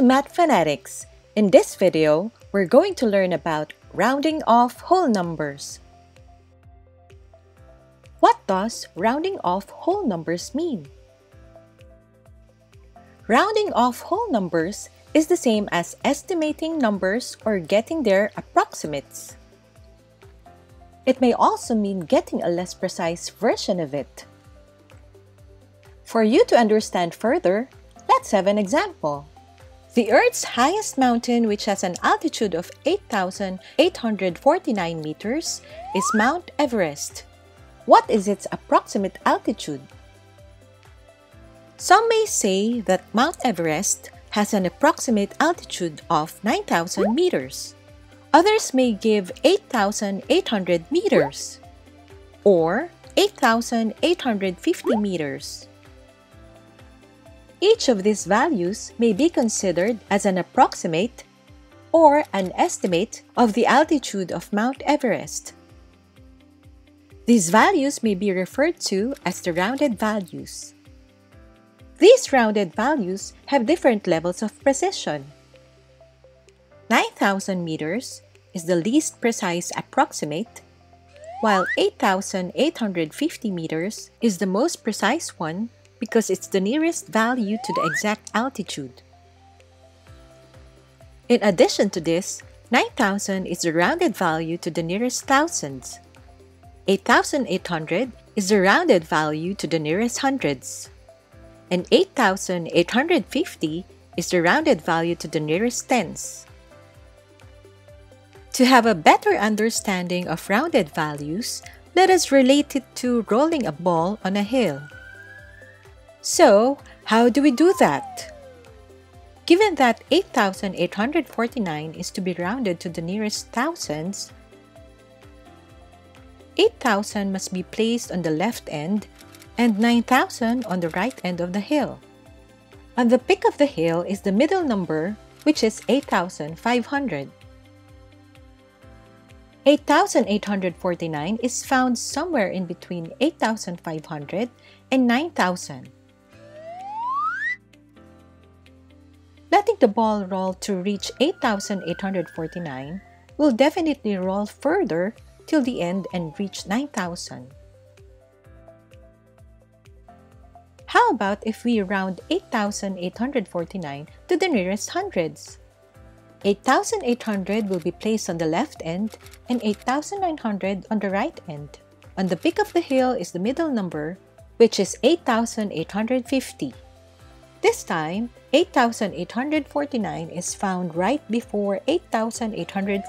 to Math Funatics. In this video, we're going to learn about rounding off whole numbers. What does rounding off whole numbers mean? Rounding off whole numbers is the same as estimating numbers or getting their approximates. It may also mean getting a less precise version of it. For you to understand further, let's have an example. The Earth's highest mountain, which has an altitude of 8,849 meters, is Mount Everest. What is its approximate altitude? Some may say that Mount Everest has an approximate altitude of 9,000 meters. Others may give 8,800 meters or 8,850 meters. Each of these values may be considered as an approximate or an estimate of the altitude of Mount Everest. These values may be referred to as the rounded values. These rounded values have different levels of precision. 9,000 meters is the least precise approximate, while 8,850 meters is the most precise one because it's the nearest value to the exact altitude. In addition to this, 9,000 is the rounded value to the nearest thousands. 8,800 is the rounded value to the nearest hundreds. And 8,850 is the rounded value to the nearest tens. To have a better understanding of rounded values, let us relate it to rolling a ball on a hill. So, how do we do that? Given that 8,849 is to be rounded to the nearest thousands, 8,000 must be placed on the left end and 9,000 on the right end of the hill. On the peak of the hill is the middle number, which is 8,500. 8,849 is found somewhere in between 8,500 and 9,000. The ball roll to reach 8,849 will definitely roll further till the end and reach 9,000. How about if we round 8,849 to the nearest hundreds? 8,800 will be placed on the left end and 8,900 on the right end. On the peak of the hill is the middle number, which is 8,850. This time, 8,849 is found right before 8,850.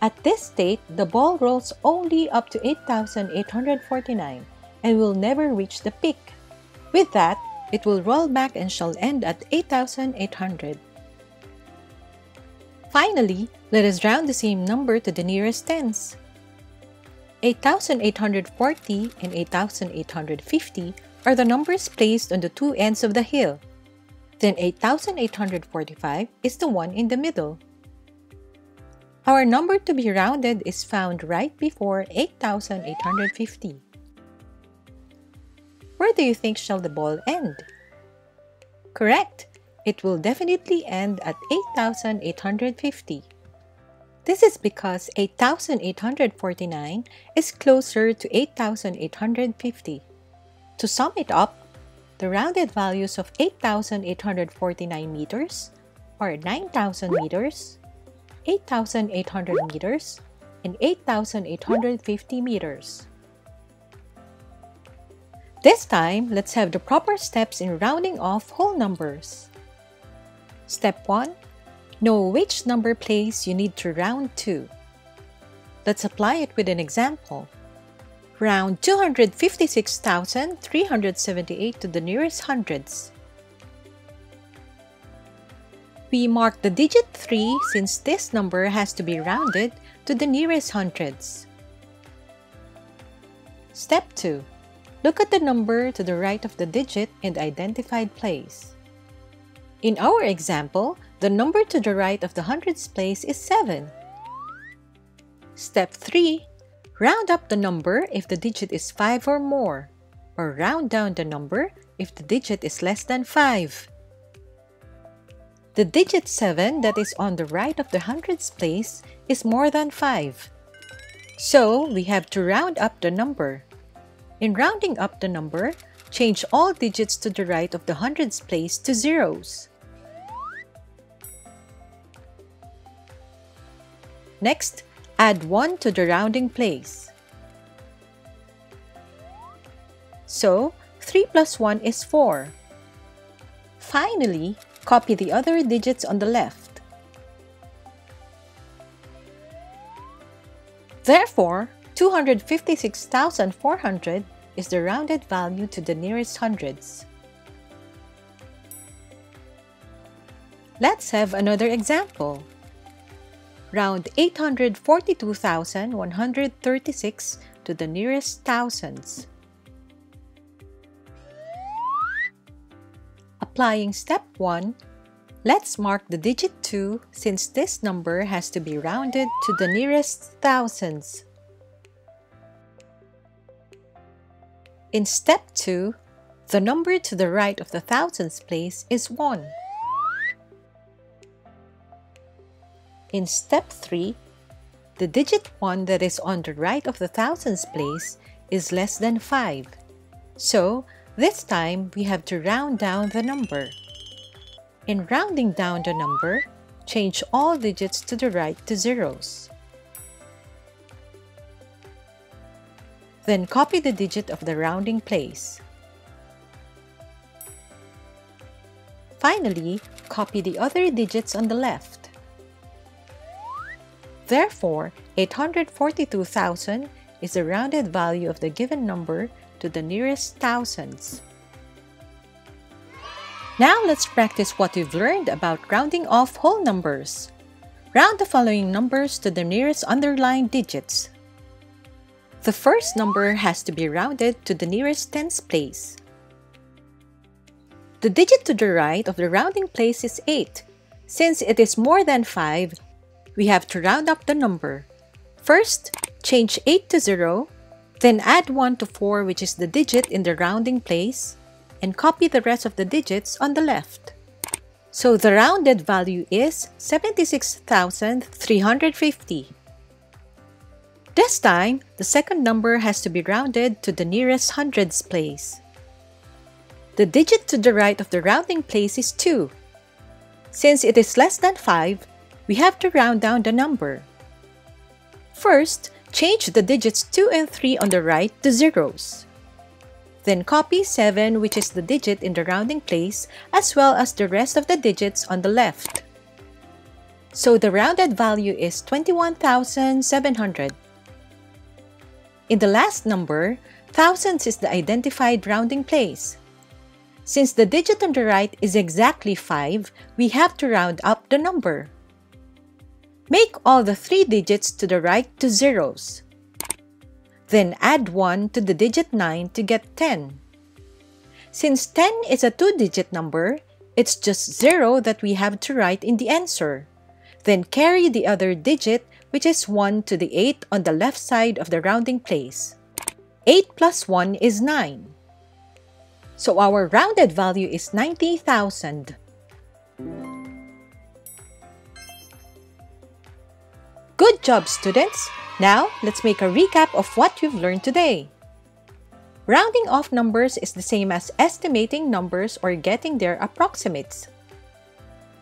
At this state, the ball rolls only up to 8,849 and will never reach the peak. With that, it will roll back and shall end at 8,800. Finally, let us round the same number to the nearest tens. 8,840 and 8,850 are the numbers placed on the two ends of the hill. Then 8,845 is the one in the middle. Our number to be rounded is found right before 8,850. Where do you think shall the ball end? Correct! It will definitely end at 8,850. This is because 8,849 is closer to 8,850. To sum it up, the rounded values of 8,849 meters are 9,000 meters, 8,800 meters, and 8,850 meters. This time, let's have the proper steps in rounding off whole numbers. Step 1. Know which number place you need to round to. Let's apply it with an example round 256,378 to the nearest hundreds. We mark the digit 3 since this number has to be rounded to the nearest hundreds. Step 2. Look at the number to the right of the digit in the identified place. In our example, the number to the right of the hundreds place is 7. Step 3. Round up the number if the digit is 5 or more, or round down the number if the digit is less than 5. The digit 7 that is on the right of the hundreds place is more than 5. So, we have to round up the number. In rounding up the number, change all digits to the right of the hundreds place to zeros. Next, add 1 to the rounding place. So, 3 plus 1 is 4. Finally, copy the other digits on the left. Therefore, 256,400 is the rounded value to the nearest hundreds. Let's have another example. Round 842,136 to the nearest thousands. Applying step 1, let's mark the digit 2 since this number has to be rounded to the nearest thousands. In step 2, the number to the right of the thousands place is 1. In step 3, the digit 1 that is on the right of the thousands place is less than 5. So, this time, we have to round down the number. In rounding down the number, change all digits to the right to zeros. Then copy the digit of the rounding place. Finally, copy the other digits on the left. Therefore, 842,000 is the rounded value of the given number to the nearest thousands. Now let's practice what we've learned about rounding off whole numbers. Round the following numbers to the nearest underlined digits. The first number has to be rounded to the nearest tens place. The digit to the right of the rounding place is 8. Since it is more than 5, we have to round up the number. First, change 8 to 0 then add 1 to 4 which is the digit in the rounding place and copy the rest of the digits on the left. So the rounded value is 76,350. This time, the second number has to be rounded to the nearest hundreds place. The digit to the right of the rounding place is 2. Since it is less than 5, we have to round down the number. First, Change the digits 2 and 3 on the right to zeros. Then copy 7 which is the digit in the rounding place as well as the rest of the digits on the left. So the rounded value is 21,700. In the last number, thousands is the identified rounding place. Since the digit on the right is exactly 5, we have to round up the number. Make all the three digits to the right to zeros. Then add 1 to the digit 9 to get 10. Since 10 is a two-digit number, it's just 0 that we have to write in the answer. Then carry the other digit, which is 1 to the 8 on the left side of the rounding place. 8 plus 1 is 9. So our rounded value is 90,000. Good job, students! Now, let's make a recap of what you've learned today. Rounding off numbers is the same as estimating numbers or getting their approximates.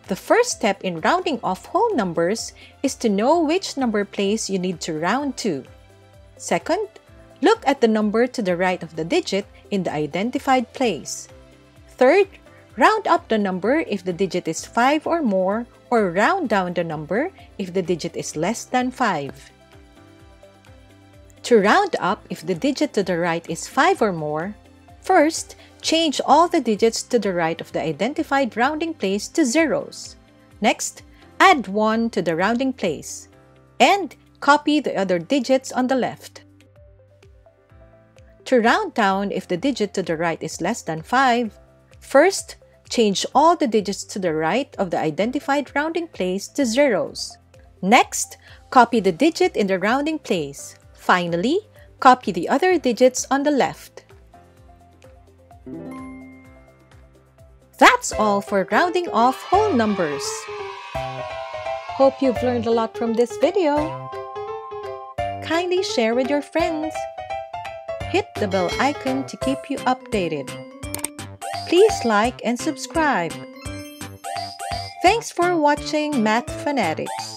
The first step in rounding off whole numbers is to know which number place you need to round to. Second, look at the number to the right of the digit in the identified place. Third, round up the number if the digit is 5 or more or round down the number if the digit is less than 5. To round up if the digit to the right is 5 or more, first, change all the digits to the right of the identified rounding place to zeros. Next, add 1 to the rounding place. And copy the other digits on the left. To round down if the digit to the right is less than 5, first, Change all the digits to the right of the identified rounding place to zeros. Next, copy the digit in the rounding place. Finally, copy the other digits on the left. That's all for rounding off whole numbers. Hope you've learned a lot from this video. Kindly share with your friends. Hit the bell icon to keep you updated. Please like and subscribe. Thanks for watching Math Funatics.